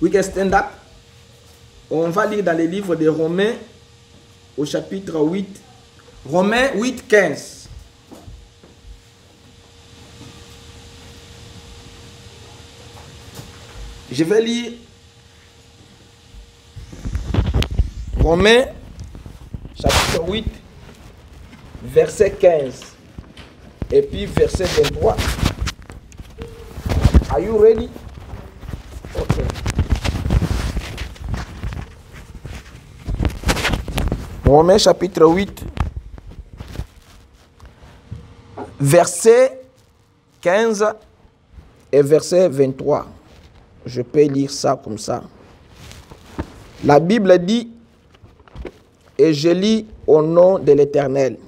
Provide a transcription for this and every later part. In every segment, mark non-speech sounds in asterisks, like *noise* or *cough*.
We can stand up. On va lire dans les livres de Romains au chapitre 8. Romains 8, 15. Je vais lire Romains chapitre 8, verset 15. Et puis verset 23. Are you ready? Okay. Romains chapitre 8, verset 15 et verset 23. Je peux lire ça comme ça. La Bible dit, et je lis au nom de l'Éternel.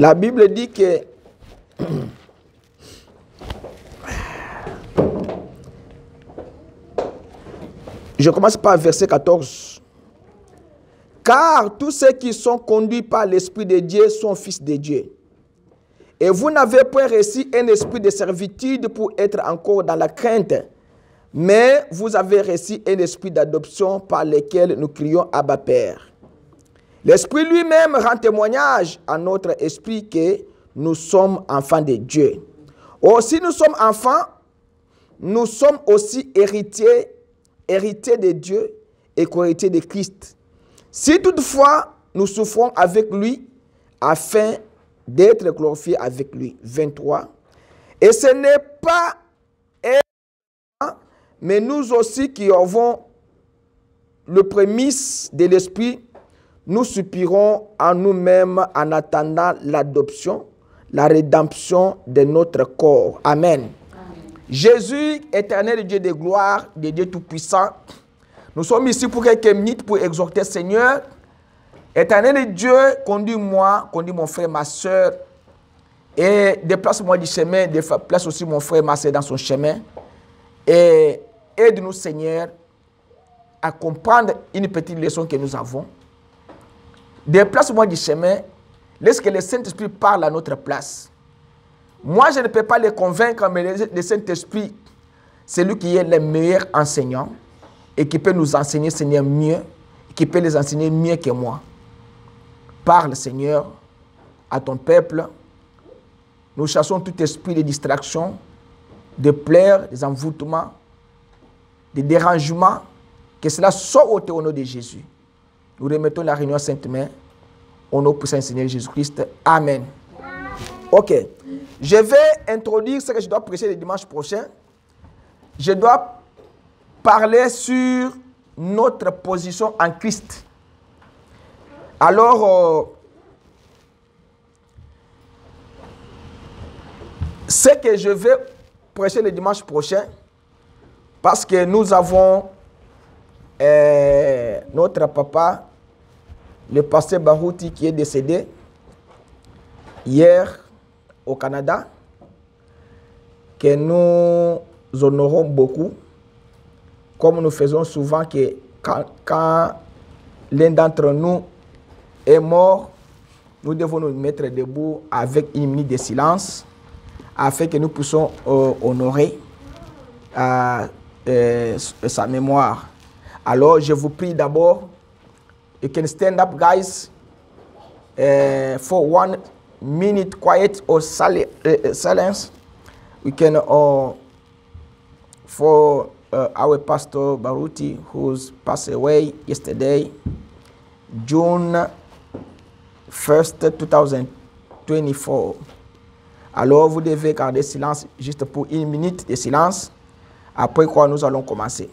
La Bible dit que *clears throat* Je commence par verset 14. Car tous ceux qui sont conduits par l'Esprit de Dieu sont fils de Dieu. Et vous n'avez point reçu un esprit de servitude pour être encore dans la crainte, mais vous avez reçu un esprit d'adoption par lequel nous crions Abba Père. L'Esprit lui-même rend témoignage à notre esprit que nous sommes enfants de Dieu. Or, si nous sommes enfants, nous sommes aussi héritiers, héritiers de Dieu et co-héritiers de Christ. Si toutefois nous souffrons avec lui, afin d'être glorifiés avec lui. 23. Et ce n'est pas mais nous aussi qui avons le prémisse de l'Esprit, nous soupirons en nous-mêmes en attendant l'adoption, la rédemption de notre corps. Amen. Jésus, éternel Dieu de gloire, de Dieu Tout-Puissant, nous sommes ici pour quelques minutes pour exhorter Seigneur. Éternel Dieu, conduis-moi, conduis mon frère, ma soeur, et déplace-moi du chemin, déplace aussi mon frère, ma soeur dans son chemin. Et aide-nous, Seigneur, à comprendre une petite leçon que nous avons. Déplace-moi du chemin, laisse que le Saint-Esprit parle à notre place. Moi, je ne peux pas les convaincre, mais le Saint-Esprit, c'est lui qui est le meilleur enseignant et qui peut nous enseigner, Seigneur, mieux, qui peut les enseigner mieux que moi. Parle, Seigneur, à ton peuple. Nous chassons tout esprit de distraction, de pleurs, des envoûtements, des dérangements. Que cela sorte au nom de Jésus. Nous remettons la réunion sainte main au nom puissant Seigneur Jésus-Christ. Amen. Ok. Je vais introduire ce que je dois prêcher le dimanche prochain. Je dois parler sur notre position en Christ. Alors, euh, ce que je vais prêcher le dimanche prochain, parce que nous avons euh, notre papa, le pasteur Barouti, qui est décédé hier au Canada, que nous honorons beaucoup, comme nous faisons souvent que quand, l'un d'entre nous est mort, nous devons nous mettre debout avec une minute de silence afin que nous puissions euh, honorer euh, euh, sa mémoire. Alors, je vous prie d'abord, you can stand up, guys, uh, for one minute quiet or sil uh, silence. We can, uh, for uh, our pastor Baruti, who's passed away yesterday, June 1st, 2024. Alors, vous devez garder silence juste pour une minute de silence, après quoi nous allons commencer.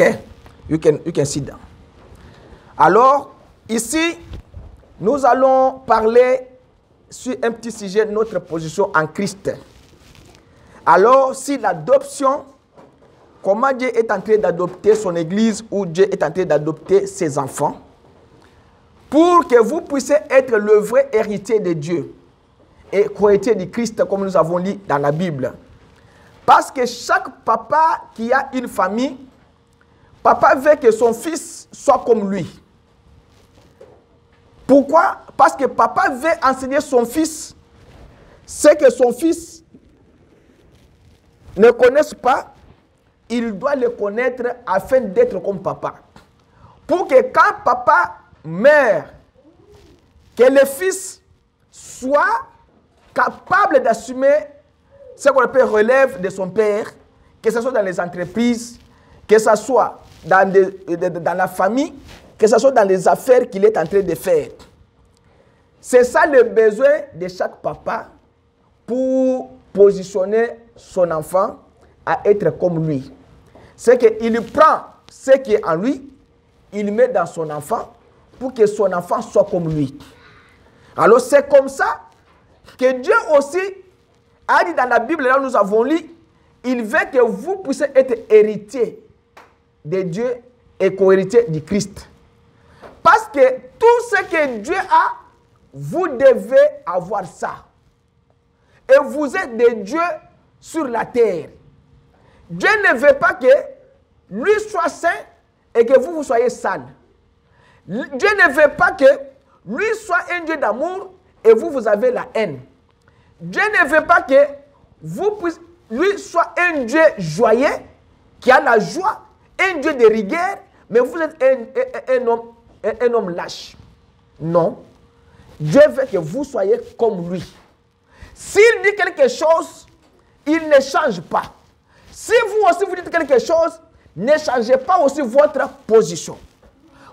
Ok, you can, you can sit down. Alors, ici, nous allons parler sur un petit sujet notre position en Christ. Alors, si l'adoption comment Dieu est en train d'adopter son Église ou Dieu est en train d'adopter ses enfants pour que vous puissiez être le vrai héritier de Dieu et co-héritier du Christ comme nous avons lu dans la Bible. Parce que chaque papa qui a une famille, papa veut que son fils soit comme lui. Pourquoi? Parce que papa veut enseigner son fils ce que son fils ne connaisse pas, il doit le connaître afin d'être comme papa. Pour que quand papa meurt, que le fils soit capable d'assumer ce qu'on appelle relève de son père, que ce soit dans les entreprises, que ce soit dans, la famille, que ce soit dans les affaires qu'il est en train de faire. C'est ça le besoin de chaque papa pour positionner son enfant à être comme lui. C'est qu'il prend ce qui est en lui, il met dans son enfant pour que son enfant soit comme lui. Alors c'est comme ça que Dieu aussi a dit dans la Bible, là nous avons lu, il veut que vous puissiez être héritier de Dieu et co-héritier du Christ. Parce que tout ce que Dieu a, vous devez avoir ça. Et vous êtes des dieux sur la terre. Dieu ne veut pas que lui soit saint et que vous, vous soyez sale. Dieu ne veut pas que lui soit un Dieu d'amour et vous, vous avez la haine. Dieu ne veut pas que vous lui soit un Dieu joyeux, qui a la joie, un Dieu de rigueur, mais vous êtes un, homme, lâche. Non. Dieu veut que vous soyez comme lui. S'il dit quelque chose, il ne change pas. Si vous aussi vous dites quelque chose, ne changez pas aussi votre position.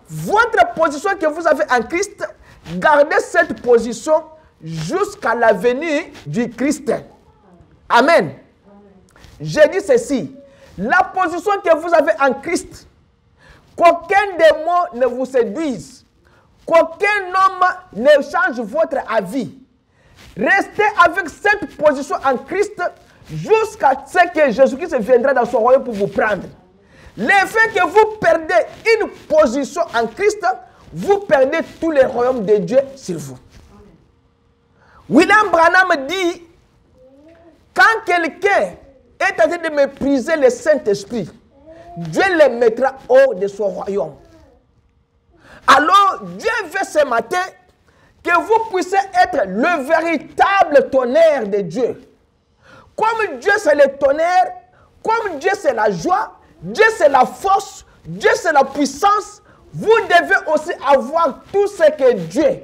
Votre position que vous avez en Christ, gardez cette position jusqu'à la venue du Christ. Amen. J'ai dit ceci. La position que vous avez en Christ, qu'aucun démon ne vous séduise, qu'aucun homme ne change votre avis. Restez avec cette position en Christ jusqu'à ce que Jésus-Christ viendra dans son royaume pour vous prendre. Le fait que vous perdez une position en Christ, vous perdez tous les royaumes de Dieu sur vous. William Branham dit, quand quelqu'un est en train de mépriser le Saint-Esprit, Dieu le mettra haut de son royaume. Alors, Dieu veut ce matin que vous puissiez être le véritable tonnerre de Dieu. Comme Dieu c'est le tonnerre, comme Dieu c'est la joie, Dieu c'est la force, Dieu c'est la puissance, vous devez aussi avoir tout ce que Dieu.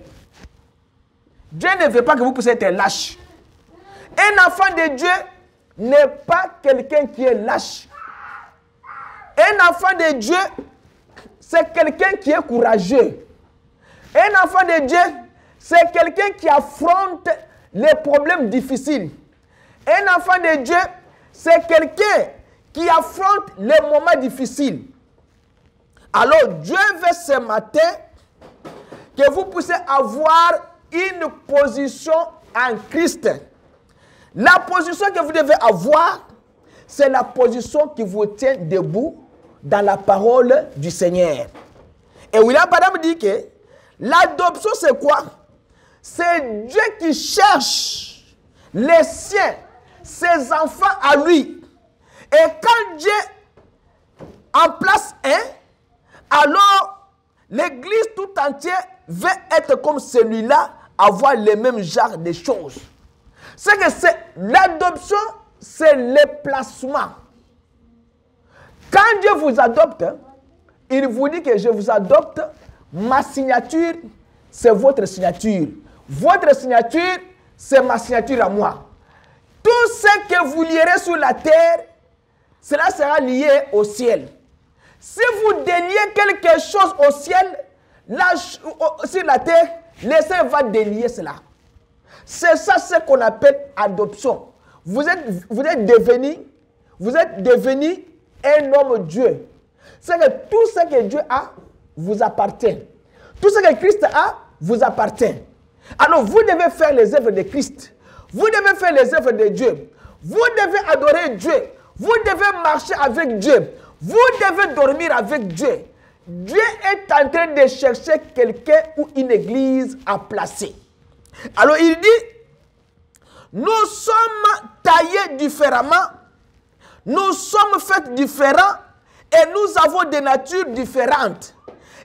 Dieu ne veut pas que vous puissiez être lâche. Un enfant de Dieu n'est pas quelqu'un qui est lâche. Un enfant de Dieu, c'est quelqu'un qui est courageux. Un enfant de Dieu, c'est quelqu'un qui affronte les problèmes difficiles. Un enfant de Dieu, c'est quelqu'un qui affronte les moments difficiles. Alors Dieu veut ce matin que vous puissiez avoir une position en Christ. La position que vous devez avoir, c'est la position qui vous tient debout dans la parole du Seigneur. Et William Padam dit que l'adoption, c'est quoi? C'est Dieu qui cherche les siens, ses enfants à lui. Et quand Dieu en place un, alors l'Église tout entière veut être comme celui-là, avoir les mêmes genres de choses. C'est que c'est l'adoption, c'est le placement. Quand Dieu vous adopte, il vous dit que je vous adopte, ma signature, c'est votre signature. Votre signature, c'est ma signature à moi. Tout ce que vous lierez sur la terre, cela sera lié au ciel. Si vous déliez quelque chose au ciel, sur la terre, le ciel va délier cela. C'est ça ce qu'on appelle adoption. Vous êtes, vous êtes devenu, vous êtes devenu un homme Dieu. C'est que tout ce que Dieu a vous appartient. Tout ce que Christ a vous appartient. Alors vous devez faire les œuvres de Christ. Vous devez faire les œuvres de Dieu. Vous devez adorer Dieu. Vous devez marcher avec Dieu. Vous devez dormir avec Dieu. Dieu est en train de chercher quelqu'un ou une église à placer. Alors il dit, nous sommes taillés différemment, nous sommes faits différents et nous avons des natures différentes.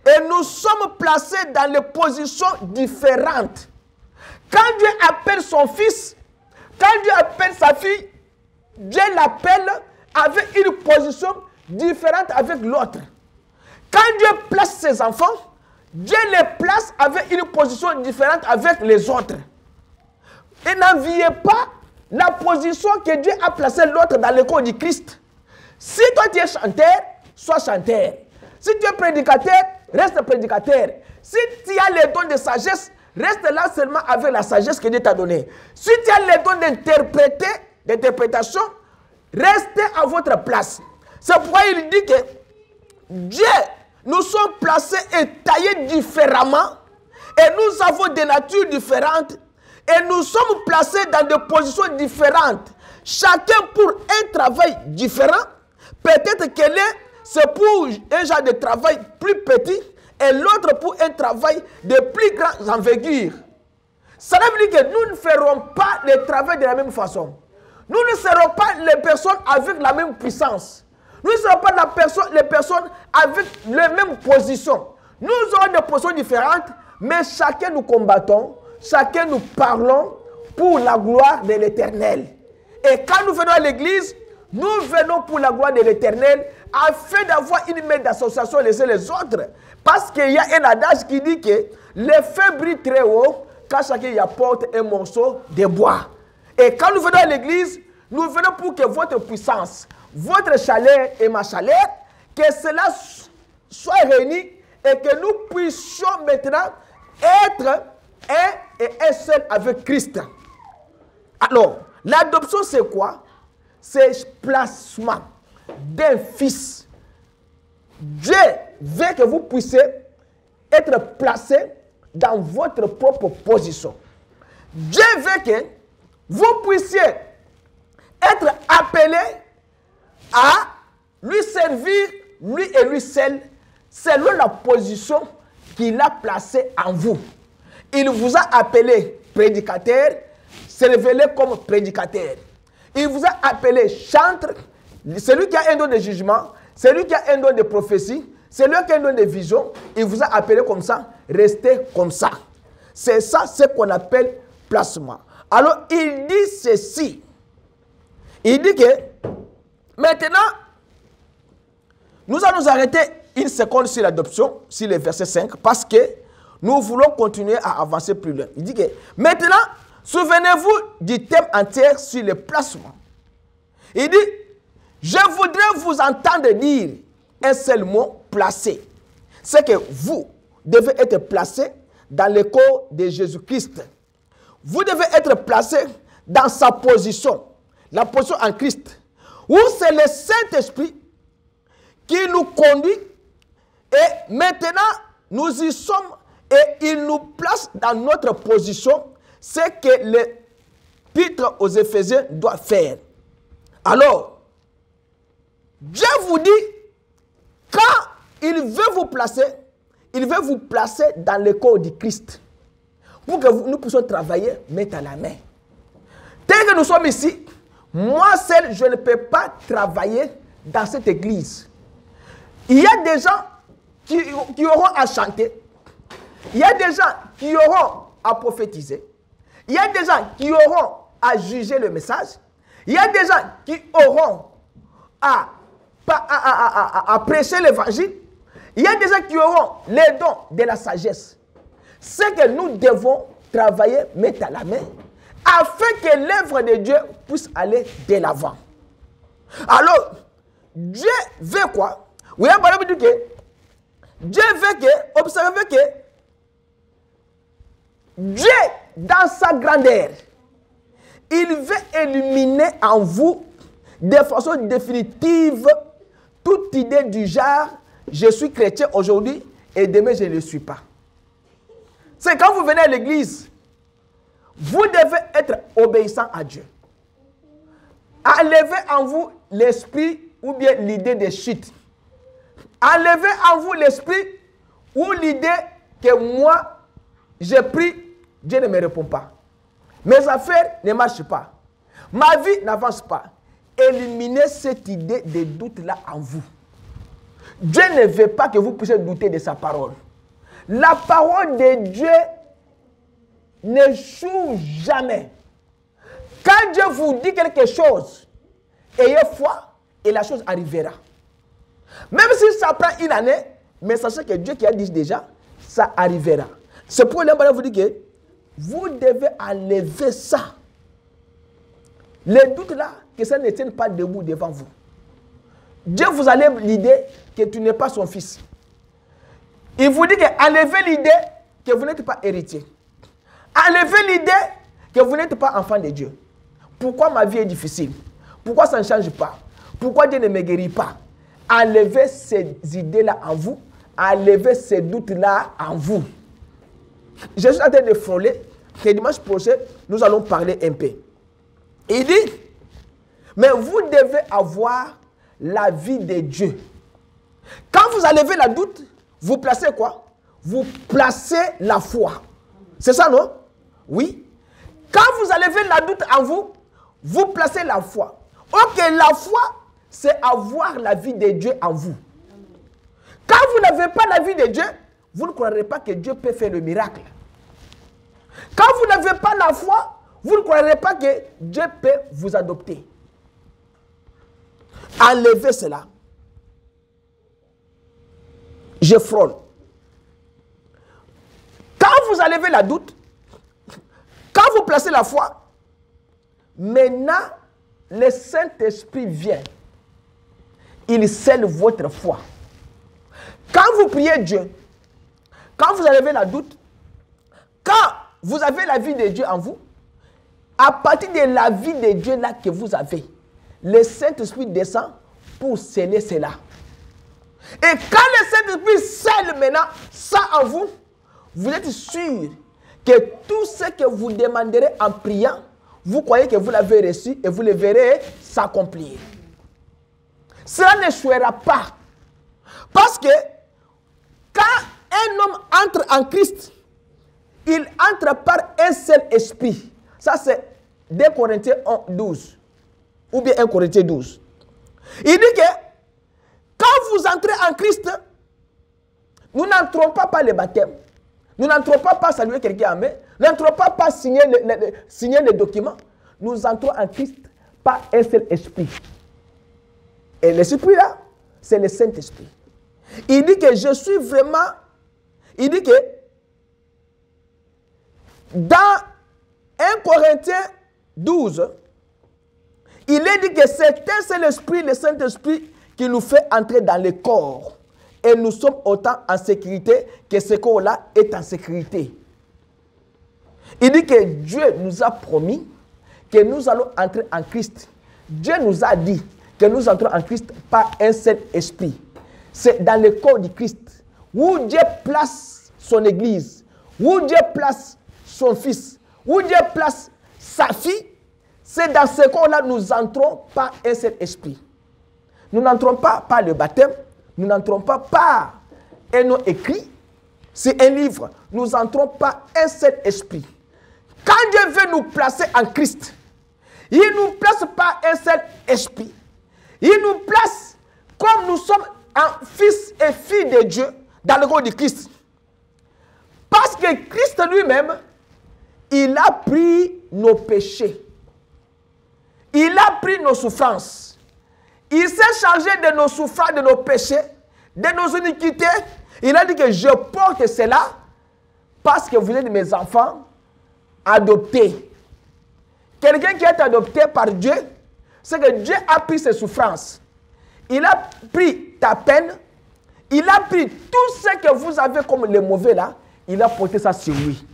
Et nous sommes placés dans des positions différentes. Quand Dieu appelle son fils, quand Dieu appelle sa fille, Dieu l'appelle avec une position différente avec l'autre. Quand Dieu place ses enfants, Dieu les place avec une position différente avec les autres. Et n'enviez pas la position que Dieu a placée l'autre dans le corps du Christ. Si toi tu es chanteur, sois chanteur. Si tu es prédicateur, reste prédicateur. Si tu as les dons de sagesse, reste là seulement avec la sagesse que Dieu t'a donnée. Si tu as les dons d'interpréter, d'interprétation, restez à votre place. C'est pourquoi il dit que Dieu nous sommes placés et taillés différemment et nous avons des natures différentes et nous sommes placés dans des positions différentes. Chacun pour un travail différent. Peut-être que l'un, c'est pour un genre de travail plus petit et l'autre pour un travail de plus grande envergure. Ça veut dire que nous ne ferons pas le travail de la même façon. Nous ne serons pas les personnes avec la même puissance. Nous ne serons pas les personnes avec les mêmes positions. Nous aurons des positions différentes, mais chacun nous combattons, chacun nous parlons pour la gloire de l'éternel. Et quand nous venons à l'église, nous venons pour la gloire de l'éternel afin d'avoir une main d'association les uns les autres. Parce qu'il y a un adage qui dit que les feux brillent très haut quand chacun y apporte un morceau de bois. Et quand nous venons à l'église, nous venons pour que votre puissance, votre chaleur et ma chaleur, que cela soit réuni et que nous puissions maintenant être un et un seul avec Christ. Alors, l'adoption, c'est quoi? C'est placement d'un fils. Dieu veut que vous puissiez être placé dans votre propre position. Dieu veut que vous puissiez être appelé à lui servir, lui et lui seul, selon la position qu'il a placée en vous. Il vous a appelé prédicateur, se révélé comme prédicateur. Il vous a appelé chantre, celui qui a un don de jugement, celui qui a un don de prophétie, celui qui a un don de vision. Il vous a appelé comme ça, restez comme ça. C'est ça ce qu'on appelle placement. Alors il dit ceci. Il dit que maintenant, nous allons arrêter une seconde sur l'adoption, sur le verset 5, parce que nous voulons continuer à avancer plus loin. Il dit que maintenant, souvenez-vous du thème entier sur le placement. Il dit, je voudrais vous entendre dire un seul mot, placé. C'est que vous devez être placé dans le corps de Jésus-Christ. Vous devez être placé dans sa position, la position en Christ, où c'est le Saint-Esprit qui nous conduit et maintenant nous y sommes et il nous place dans notre position, ce que l'épître aux Éphésiens doit faire. Alors, Dieu vous dit, quand il veut vous placer, il veut vous placer dans le corps du Christ. Pour que nous puissions travailler, mettre à la main. Dès que nous sommes ici, moi seul, je ne peux pas travailler dans cette église. Il y a des gens qui, auront à chanter, il y a des gens qui auront à prophétiser. Il y a des gens qui auront à juger le message. Il y a des gens qui auront à, prêcher l'évangile. Il y a des gens qui auront les dons de la sagesse. C'est que nous devons travailler, mettre à la main, afin que l'œuvre de Dieu puisse aller de l'avant. Alors, Dieu veut quoi? Oui, que Dieu veut que, observez que Dieu, dans sa grandeur, il veut éliminer en vous de façon définitive toute idée du genre je suis chrétien aujourd'hui et demain je ne le suis pas. C'est quand vous venez à l'église, vous devez être obéissant à Dieu. enlevez en vous l'esprit ou bien l'idée de chute. Enlevez en vous l'esprit ou l'idée que moi, j'ai pris, Dieu ne me répond pas. Mes affaires ne marchent pas. Ma vie n'avance pas. Éliminez cette idée de doute-là en vous. Dieu ne veut pas que vous puissiez douter de sa parole. La parole de Dieu n'échoue jamais. Quand Dieu vous dit quelque chose, ayez foi et la chose arrivera. Même si ça prend une année, mais sachez que Dieu qui a dit déjà, ça arrivera. C'est pour là vous dit que vous devez enlever ça. Les doutes là, que ça ne tienne pas debout devant vous. Dieu vous enlève l'idée que tu n'es pas son fils. Il vous dit que enlevez l'idée que vous n'êtes pas héritier. Enlevez l'idée que vous n'êtes pas enfant de Dieu. Pourquoi ma vie est difficile? Pourquoi ça ne change pas? Pourquoi Dieu ne me guérit pas? Enlevez ces idées-là en vous. Enlevez ces doutes-là en vous. Je suis en train de frôler que dimanche prochain, nous allons parler un peu. Il dit, mais vous devez avoir la vie de Dieu. Quand vous enlevez la doute, vous placez quoi? Vous placez la foi. C'est ça, non? Oui. Quand vous enlevez la doute en vous, vous placez la foi. Ok, la foi, c'est avoir la vie de Dieu en vous. Quand vous n'avez pas la vie de Dieu, vous ne croirez pas que Dieu peut faire le miracle. Quand vous n'avez pas la foi, vous ne croirez pas que Dieu peut vous adopter. Enlevez cela. Je frôle. Quand vous enlevez la doute, quand vous placez la foi, maintenant, le Saint-Esprit vient. Il scelle votre foi. Quand vous priez Dieu, quand vous enlevez la doute, quand vous avez la vie de Dieu en vous, à partir de la vie de Dieu là que vous avez, le Saint-Esprit descend pour sceller cela. Et quand le Saint-Esprit scelle maintenant ça en vous, vous êtes sûr que tout ce que vous demanderez en priant, vous croyez que vous l'avez reçu et vous le verrez s'accomplir. Cela ne n'échouera pas. Parce que quand un homme entre en Christ, il entre par un seul esprit. Ça, c'est 2 Corinthiens 12 ou bien 1 Corinthiens 12. Il dit que quand vous entrez en Christ, nous n'entrons pas par le baptême. Nous n'entrons pas par saluer quelqu'un à main. Nous n'entrons pas par signer le, signer les documents. Nous entrons en Christ par un seul esprit. Et l'esprit là, c'est le Saint-Esprit. Il dit que je suis vraiment. Il dit que dans 1 Corinthiens 12, il est dit que c'est un seul esprit, le Saint-Esprit, qui nous fait entrer dans le corps. Et nous sommes autant en sécurité que ce corps-là est en sécurité. Il dit que Dieu nous a promis que nous allons entrer en Christ. Dieu nous a dit que nous entrons en Christ par un seul esprit. C'est dans le corps du Christ où Dieu place son église, où Dieu place son fils, où Dieu place sa fille c'est dans ce corps-là nous entrons par un seul esprit. Nous n'entrons pas par le baptême, nous n'entrons pas par un nom écrit, c'est un livre. Nous entrons par un seul esprit. Quand Dieu veut nous placer en Christ, il nous place par un seul esprit. Il nous place comme nous sommes un fils et filles de Dieu dans le corps de Christ. Parce que Christ lui-même, il a pris nos péchés. Il a pris nos souffrances. Il s'est chargé de nos souffrances, de nos péchés, de nos iniquités. Il a dit que je porte cela parce que vous êtes mes enfants adoptés. Quelqu'un qui est adopté par Dieu, c'est que Dieu a pris ses souffrances. Il a pris ta peine. Il a pris tout ce que vous avez comme les mauvais là. Il a porté ça sur lui.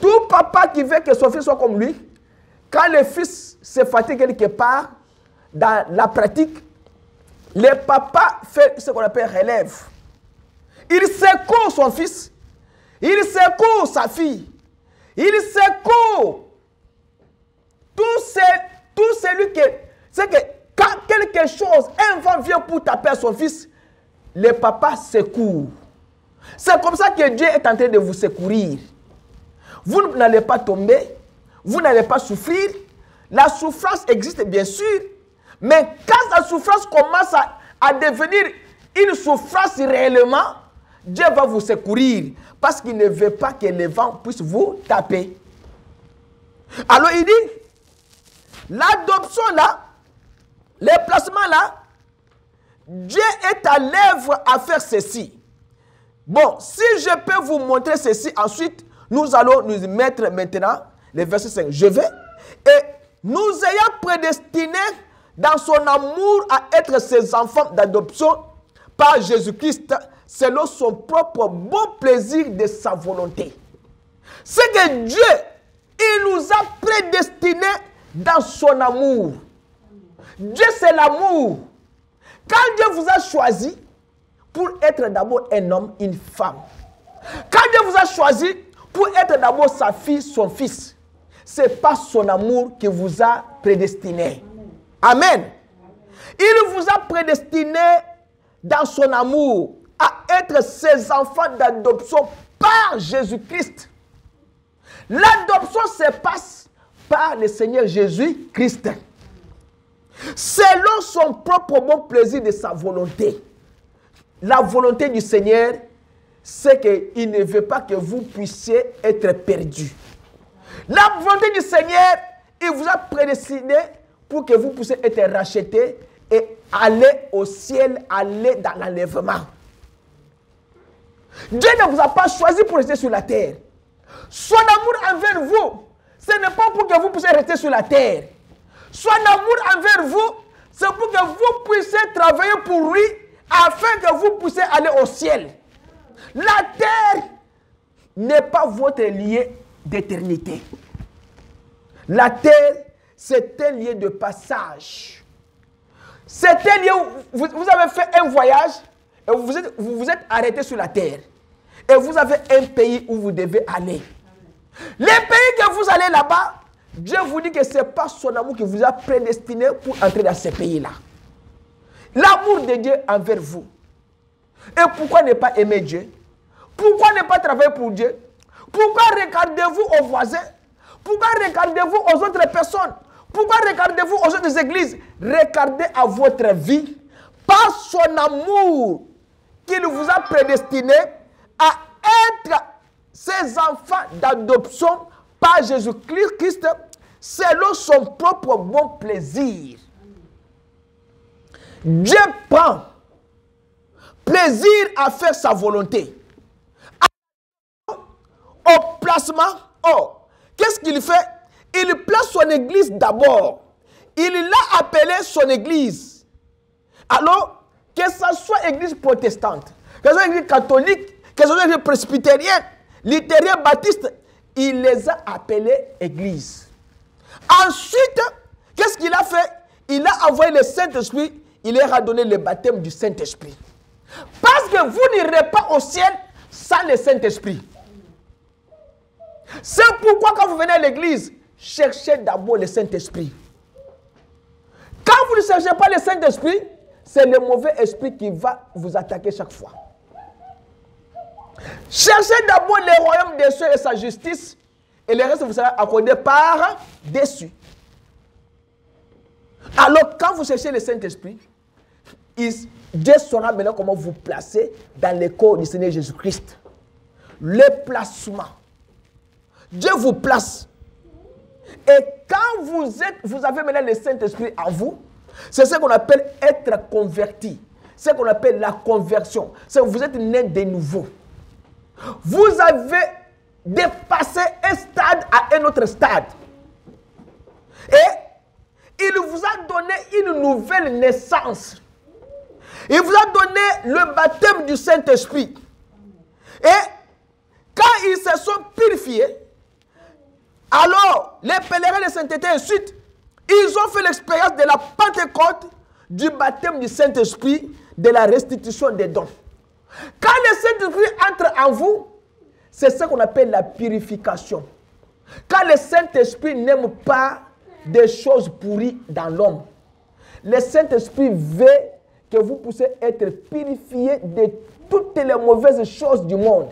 Tout papa qui veut que son fils soit comme lui, quand le fils se fatigue quelque part, dans la pratique, le papa fait ce qu'on appelle relève. Il secoue son fils, il secoue sa fille, il secoue tout, tout celui qui... C'est que quand quelque chose, un vent vient pour taper son fils, le papa secourt. C'est comme ça que Dieu est en train de vous secourir. Vous n'allez pas tomber, vous n'allez pas souffrir. La souffrance existe bien sûr, mais quand la souffrance commence à, devenir une souffrance réellement, Dieu va vous secourir parce qu'il ne veut pas que le vent puisse vous taper. Alors il dit, l'adoption là, le placement là, Dieu est à l'œuvre à faire ceci. Bon, si je peux vous montrer ceci, ensuite, nous allons nous mettre maintenant le verset 5. Je vais. Et nous ayant prédestinés dans son amour à être ses enfants d'adoption par Jésus-Christ, selon son propre bon plaisir de sa volonté. C'est que Dieu, il nous a prédestinés dans son amour. Dieu, c'est l'amour. Quand Dieu vous a choisi pour être d'abord un homme, une femme, quand Dieu vous a choisi pour être d'abord sa fille, son fils, ce n'est pas son amour qui vous a prédestiné. Amen. Il vous a prédestiné dans son amour à être ses enfants d'adoption par Jésus-Christ. L'adoption se passe par le Seigneur Jésus-Christ selon son propre bon plaisir de sa volonté. La volonté du Seigneur, c'est qu'il ne veut pas que vous puissiez être perdus. La volonté du Seigneur, il vous a prédestiné pour que vous puissiez être rachetés et aller au ciel, aller dans l'enlèvement. Dieu ne vous a pas choisi pour rester sur la terre. Son amour envers vous, ce n'est pas pour que vous puissiez rester sur la terre. Son amour envers vous, c'est pour que vous puissiez travailler pour lui afin que vous puissiez aller au ciel. La terre n'est pas votre lieu d'éternité. La terre, c'est un lieu de passage. C'est un lieu où vous, avez fait un voyage et vous êtes, vous vous êtes arrêté sur la terre. Et vous avez un pays où vous devez aller. Les pays que vous allez là-bas, Dieu vous dit que ce n'est pas son amour qui vous a prédestiné pour entrer dans ces pays-là. L'amour de Dieu envers vous. Et pourquoi ne pas aimer Dieu? Pourquoi ne pas travailler pour Dieu? Pourquoi regardez-vous aux voisins? Pourquoi regardez-vous aux autres personnes? Pourquoi regardez-vous aux autres églises? Regardez à votre vie par son amour qu'il vous a prédestiné à être ses enfants d'adoption par Jésus-Christ selon son propre bon plaisir. Dieu prend plaisir à faire sa volonté. Au placement, oh, qu'est-ce qu'il fait? Il place son église d'abord. Il l'a appelé son église. Alors, que ce soit église protestante, que ce soit église catholique, que ce soit église presbytérienne, luthérienne, baptiste, il les a appelés église. Ensuite, qu'est-ce qu'il a fait? Il a envoyé le Saint-Esprit, il leur a donné le baptême du Saint-Esprit. Parce que vous n'irez pas au ciel sans le Saint-Esprit. C'est pourquoi quand vous venez à l'église, cherchez d'abord le Saint-Esprit. Quand vous ne cherchez pas le Saint-Esprit, c'est le mauvais esprit qui va vous attaquer chaque fois. Cherchez d'abord le royaume des cieux et sa justice, et le reste vous sera accordé par dessus. Alors, quand vous cherchez le Saint-Esprit, Dieu saura maintenant comment vous placer dans le corps du Seigneur Jésus-Christ. Le placement. Dieu vous place. Et quand vous, êtes, vous avez maintenant le Saint-Esprit en vous, c'est ce qu'on appelle être converti. C'est ce qu'on appelle la conversion. C'est vous êtes né de nouveau. Vous avez dépassé un stade à un autre stade. Et il vous a donné une nouvelle naissance. Il vous a donné le baptême du Saint-Esprit. Et quand ils se sont purifiés, alors les pèlerins de sainteté ensuite, ils ont fait l'expérience de la Pentecôte, du baptême du Saint-Esprit, de la restitution des dons. Quand le Saint-Esprit entre en vous, c'est ce qu'on appelle la purification. Quand le Saint-Esprit n'aime pas des choses pourries dans l'homme. Le Saint-Esprit veut que vous puissiez être purifié de toutes les mauvaises choses du monde.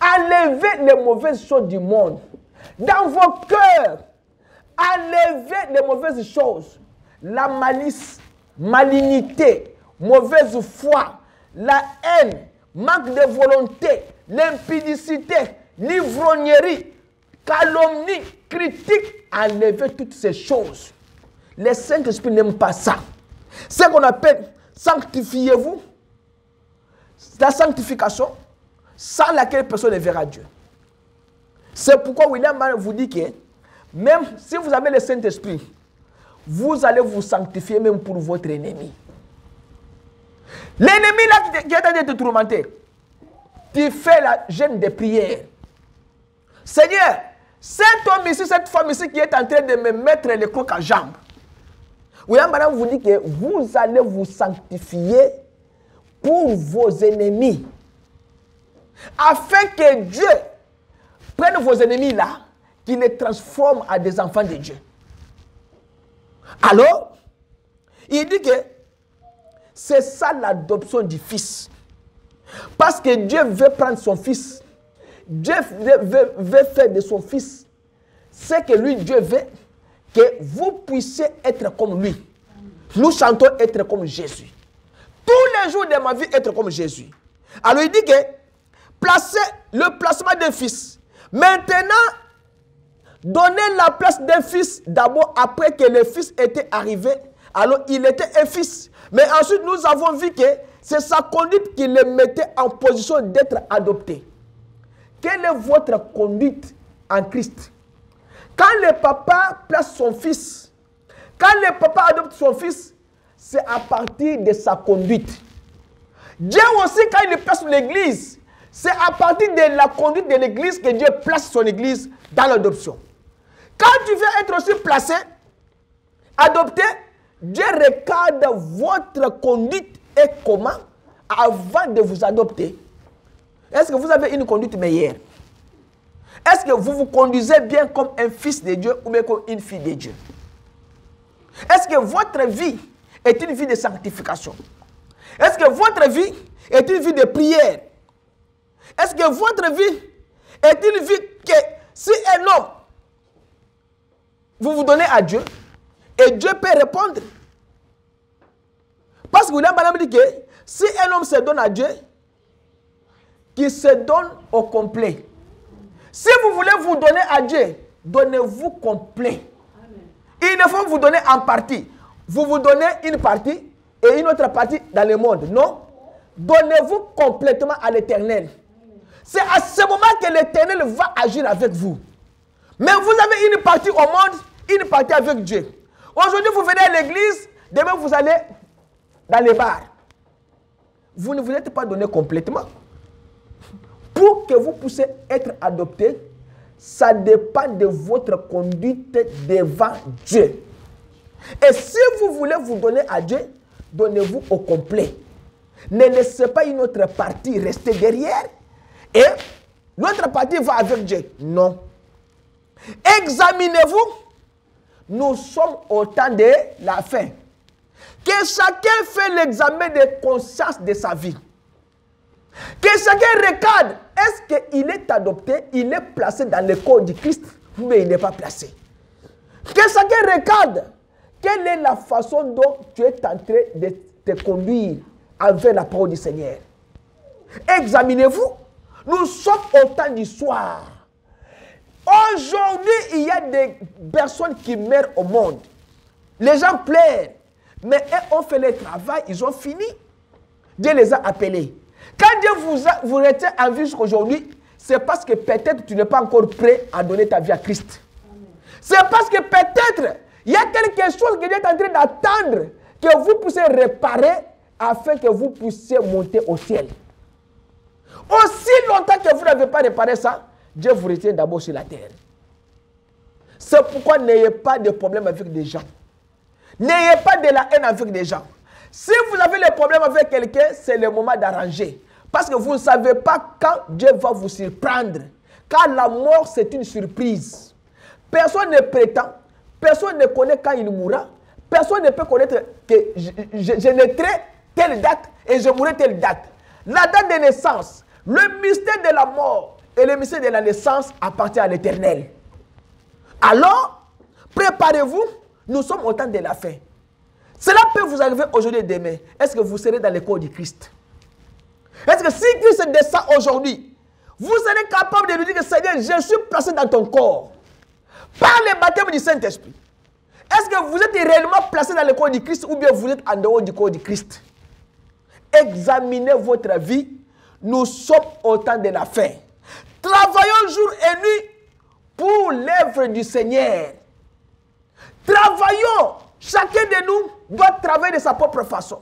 Enlevez les mauvaises choses du monde. Dans vos cœurs, enlevez les mauvaises choses. La malice, malignité, mauvaise foi, la haine, manque de volonté, l'impudicité, l'ivrognerie, calomnie, critique. Enlevez toutes ces choses. Le Saint-Esprit n'aime pas ça. Ce qu'on appelle sanctifiez-vous. La sanctification sans laquelle personne ne verra Dieu. C'est pourquoi William vous dit que même si vous avez le Saint-Esprit, vous allez vous sanctifier même pour votre ennemi. L'ennemi là qui est en train de te tourmenter, tu fais la gêne de prière. Seigneur, cet homme ici, cette femme ici qui est en train de me mettre les crocs à jambes, William vous dit que vous allez vous sanctifier pour vos ennemis. Afin que Dieu prenne vos ennemis là, qu'il les transforme en des enfants de Dieu. Alors, il dit que c'est ça l'adoption du Fils. Parce que Dieu veut prendre son Fils. Dieu veut, faire de son Fils ce que lui, Dieu veut que vous puissiez être comme lui. Nous chantons être comme Jésus. Tous les jours de ma vie, être comme Jésus. Alors il dit que placez le placement d'un fils. Maintenant, donnez la place d'un fils d'abord après que le fils était arrivé. Alors il était un fils. Mais ensuite, nous avons vu que c'est sa conduite qui le mettait en position d'être adopté. Quelle est votre conduite en Christ? Quand le papa place son fils, quand le papa adopte son fils, c'est à partir de sa conduite. Dieu aussi, quand il place l'église, c'est à partir de la conduite de l'église que Dieu place son église dans l'adoption. Quand tu veux être aussi placé, adopté, Dieu regarde votre conduite et comment avant de vous adopter. Est-ce que vous avez une conduite meilleure? Est-ce que vous vous conduisez bien comme un fils de Dieu ou bien comme une fille de Dieu? Est-ce que votre vie est une vie de sanctification? Est-ce que votre vie est une vie de prière? Est-ce que votre vie est une vie que si un homme, vous vous donnez à Dieu, et Dieu peut répondre? Parce que William Branham dit que si un homme se donne à Dieu, qu'il se donne au complet. Si vous voulez vous donner à Dieu, donnez-vous complet. Il ne faut vous donner en partie. Vous vous donnez une partie et une autre partie dans le monde. Non. Donnez-vous complètement à l'éternel. C'est à ce moment que l'éternel va agir avec vous. Mais vous avez une partie au monde, une partie avec Dieu. Aujourd'hui, vous venez à l'église, demain, vous allez dans les bars. Vous ne vous êtes pas donné complètement. Pour que vous puissiez être adopté, ça dépend de votre conduite devant Dieu. Et si vous voulez vous donner à Dieu, donnez-vous au complet. Ne laissez pas une autre partie rester derrière et l'autre partie va avec Dieu. Non. Examinez-vous. Nous sommes au temps de la fin. Que chacun fait l'examen de conscience de sa vie. Que chacun regarde, est-ce qu'il est adopté, il est placé dans le corps du Christ, mais il n'est pas placé. Que chacun regarde, quelle est la façon dont tu es en train de te conduire avec la parole du Seigneur. Examinez-vous. Nous sommes au temps du soir. Aujourd'hui, il y a des personnes qui meurent au monde. Les gens pleurent. Mais eux ont fait le travail, ils ont fini. Dieu les a appelés. Quand Dieu vous, vous retient en vie jusqu'aujourd'hui, c'est parce que peut-être tu n'es pas encore prêt à donner ta vie à Christ. C'est parce que peut-être il y a quelque chose que Dieu est en train d'attendre que vous puissiez réparer afin que vous puissiez monter au ciel. Aussi longtemps que vous n'avez pas réparé ça, Dieu vous retient d'abord sur la terre. C'est pourquoi n'ayez pas de problème avec des gens. N'ayez pas de la haine avec des gens. Si vous avez des problèmes avec quelqu'un, c'est le moment d'arranger. Parce que vous ne savez pas quand Dieu va vous surprendre. Car la mort, c'est une surprise. Personne ne prétend, personne ne connaît quand il mourra. Personne ne peut connaître que je, je, je naîtrai telle date et je mourrai telle date. La date de naissance, le mystère de la mort et le mystère de la naissance appartient à l'éternel. Alors, préparez-vous, nous sommes au temps de la fin. Cela peut vous arriver aujourd'hui et demain. Est-ce que vous serez dans le corps du Christ? Est-ce que si Christ descend aujourd'hui, vous serez capable de lui dire que Seigneur, je suis placé dans ton corps par le baptême du Saint-Esprit Est-ce que vous êtes réellement placé dans le corps du Christ ou bien vous êtes en dehors du corps du Christ? Examinez votre vie. Nous sommes au temps de la fin. Travaillons jour et nuit pour l'œuvre du Seigneur. Travaillons. Chacun de nous doit travailler de sa propre façon.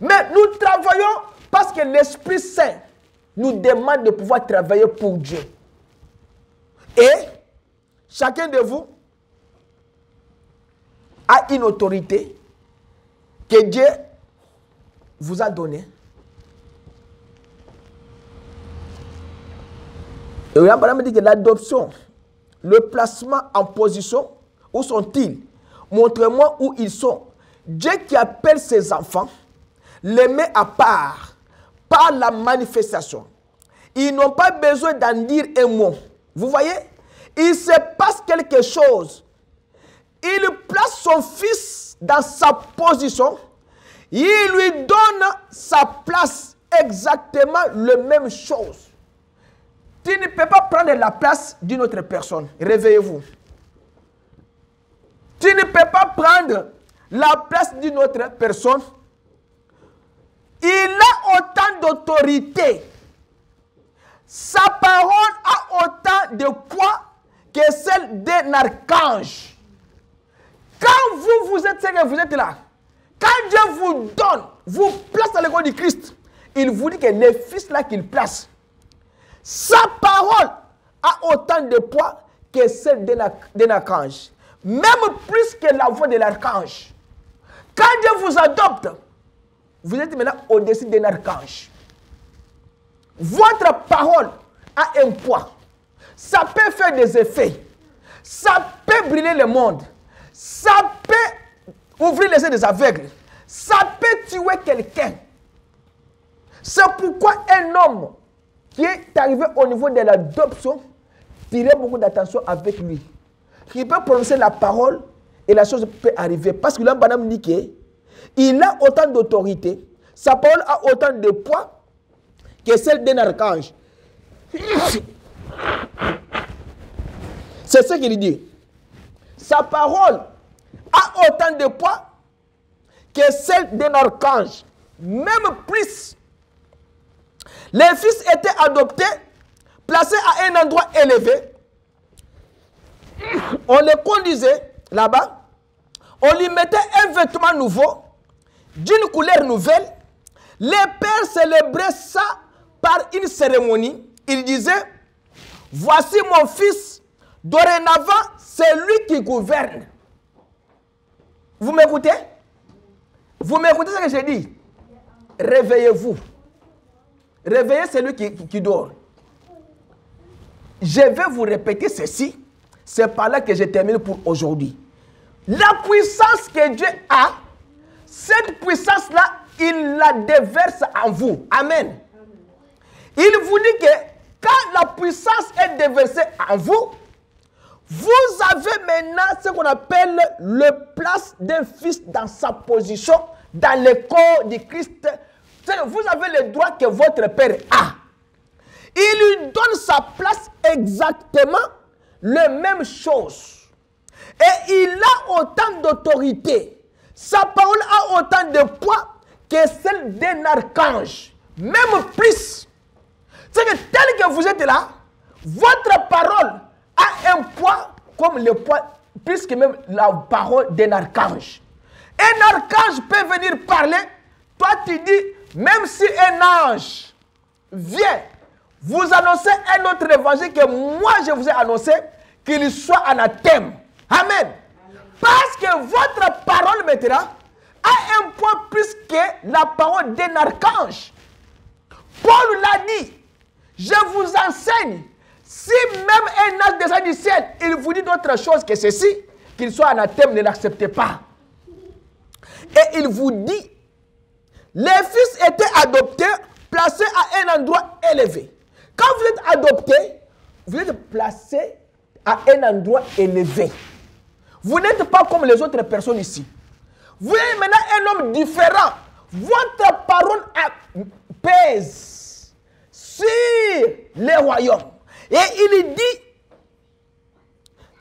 Mais nous travaillons parce que l'Esprit Saint nous demande de pouvoir travailler pour Dieu. Et chacun de vous a une autorité que Dieu vous a donnée. Et me dit que l'adoption, le placement en position, où sont-ils? Montrez-moi où ils sont. Dieu qui appelle ses enfants, les met à part par la manifestation. Ils n'ont pas besoin d'en dire un mot. Vous voyez? Il se passe quelque chose. Il place son fils dans sa position. Il lui donne sa place exactement la même chose. Tu ne peux pas prendre la place d'une autre personne. Réveillez-vous. Tu ne peux pas prendre la place d'une autre personne. Il a autant d'autorité. Sa parole a autant de poids que celle d'un archange. Quand vous, vous êtes vous êtes là, quand Dieu vous donne, vous place dans le corps du Christ, il vous dit que les fils là qu'il place, sa parole a autant de poids que celle d'un archange. Même plus que la voix de l'archange. Quand Dieu vous adopte, vous êtes maintenant au-dessus d'un archange. Votre parole a un poids. Ça peut faire des effets. Ça peut brûler le monde. Ça peut ouvrir les yeux des aveugles. Ça peut tuer quelqu'un. C'est pourquoi un homme qui est arrivé au niveau de l'adoption tirait beaucoup d'attention avec lui. Il peut prononcer la parole et la chose peut arriver. Parce que là, Madame il a autant d'autorité, sa parole a autant de poids que celle d'un archange. C'est ce qu'il dit. Sa parole a autant de poids que celle d'un archange. Même plus. Les fils étaient adoptés, placés à un endroit élevé. On les conduisait là-bas. On lui mettait un vêtement nouveau, d'une couleur nouvelle. Les pères célébraient ça par une cérémonie. Ils disaient, voici mon fils, dorénavant, c'est lui qui gouverne. Vous m'écoutez? Vous m'écoutez ce que j'ai dit? Réveillez-vous. Réveillez celui qui, dort. Je vais vous répéter ceci. C'est par là que je termine pour aujourd'hui. La puissance que Dieu a, cette puissance-là, il la déverse en vous. Amen. Il vous dit que quand la puissance est déversée en vous, vous avez maintenant ce qu'on appelle le place d'un fils dans sa position dans le corps de Christ. Vous avez le droit que votre père a. Il lui donne sa place exactement la même chose. Et il a autant d'autorité. Sa parole a autant de poids que celle d'un archange. Même plus. C'est que tel que vous êtes là, votre parole a un poids comme le poids, plus que même la parole d'un archange. Un archange peut venir parler. Toi, tu dis, même si un ange vient vous annoncer un autre évangile que moi je vous ai annoncé, qu'il soit anathème. Amen. Parce que votre parole maintenant a un point plus que la parole d'un archange. Paul l'a dit. Je vous enseigne. Si même un ange descend du ciel, il vous dit d'autre chose que ceci, qu'il soit anathème, ne l'acceptez pas. Et il vous dit, les fils étaient adoptés, placés à un endroit élevé. Quand vous êtes adopté, vous êtes placé à un endroit élevé. Vous n'êtes pas comme les autres personnes ici. Vous êtes maintenant un homme différent. Votre parole pèse sur les royaumes. Et il dit,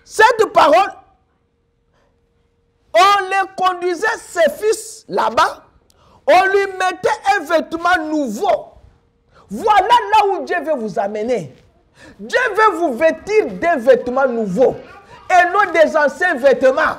cette parole, on les conduisait, ses fils, là-bas, on lui mettait un vêtement nouveau. Voilà là où Dieu veut vous amener. Dieu veut vous vêtir d'un vêtement nouveau et non des anciens vêtements.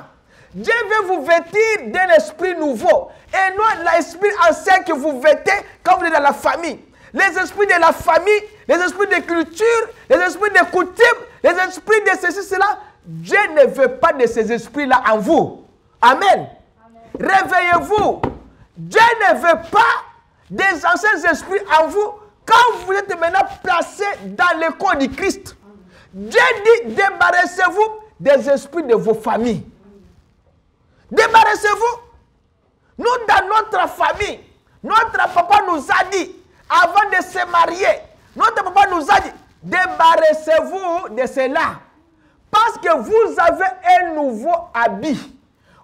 Dieu veut vous vêtir d'un esprit nouveau et non l'esprit ancien que vous vêtez quand vous êtes dans la famille. Les esprits de la famille, les esprits de culture, les esprits de coutume, les esprits de ceci, cela. Dieu ne veut pas de ces esprits-là en vous. Amen. Réveillez-vous. Dieu ne veut pas des anciens esprits en vous quand vous êtes maintenant placé dans le corps du Christ. Dieu dit débarrassez-vous des esprits de vos familles. Débarrassez-vous. Nous, dans notre famille, notre papa nous a dit, avant de se marier, notre papa nous a dit, débarrassez-vous de cela. Parce que vous avez un nouveau habit.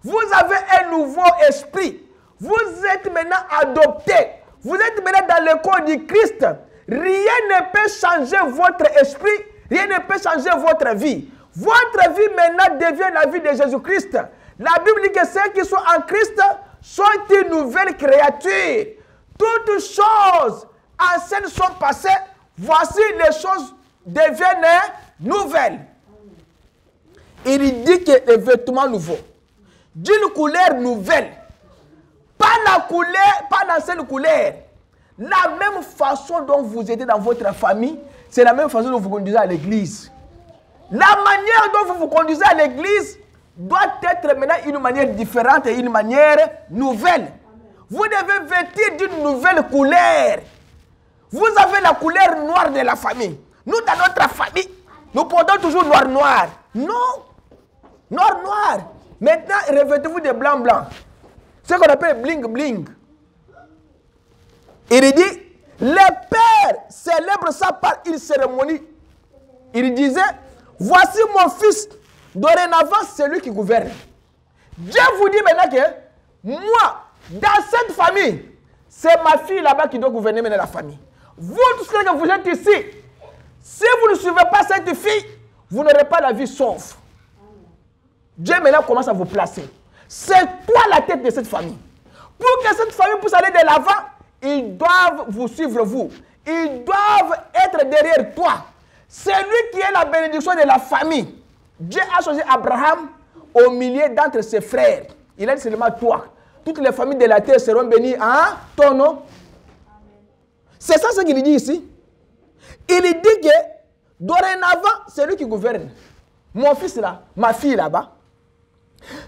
Vous avez un nouveau esprit. Vous êtes maintenant adopté. Vous êtes maintenant dans le corps du Christ. Rien ne peut changer votre esprit. Rien ne peut changer votre vie. Votre vie maintenant devient la vie de Jésus-Christ. La Bible dit que ceux qui sont en Christ sont une nouvelle créature. Toutes choses anciennes sont passées. Voici les choses deviennent nouvelles. Il dit que les vêtements nouveaux, d'une couleur nouvelle, pas la couleur, pas l'ancienne couleur. La même façon dont vous étiez dans votre famille, c'est la même façon dont vous conduisez à l'église. La manière dont vous vous conduisez à l'église doit être maintenant une manière différente et une manière nouvelle. Vous devez vêtir d'une nouvelle couleur. Vous avez la couleur noire de la famille. Nous, dans notre famille, nous portons toujours noir noir. Non. Noir noir. Maintenant, revêtez-vous de blanc blanc. Ce qu'on appelle bling bling. Il dit, le Père célèbre ça par une cérémonie. Il disait, voici mon fils, dorénavant c'est lui qui gouverne. Dieu vous dit maintenant que moi, dans cette famille, c'est ma fille là-bas qui doit gouverner maintenant la famille. Vous tous que vous êtes ici, si vous ne suivez pas cette fille, vous n'aurez pas la vie sauve. Dieu maintenant commence à vous placer. C'est toi la tête de cette famille. Pour que cette famille puisse aller de l'avant, ils doivent vous suivre vous. Ils doivent être derrière toi. C'est lui qui est la bénédiction de la famille. Dieu a choisi Abraham au milieu d'entre ses frères. Il a dit seulement toi. Toutes les familles de la terre seront bénies en ton nom. C'est ça ce qu'il dit ici. Il dit que dorénavant, c'est lui qui gouverne. Mon fils là, ma fille là-bas.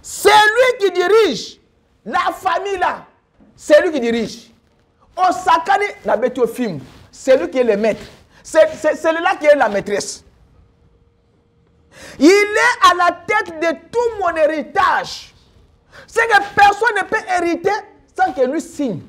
C'est lui qui dirige la famille là. C'est lui qui dirige. On sakani la bête au film. C'est lui qui est le maître. C'est là qui est la maîtresse. Il est à la tête de tout mon héritage. C'est que personne ne peut hériter sans que lui signe.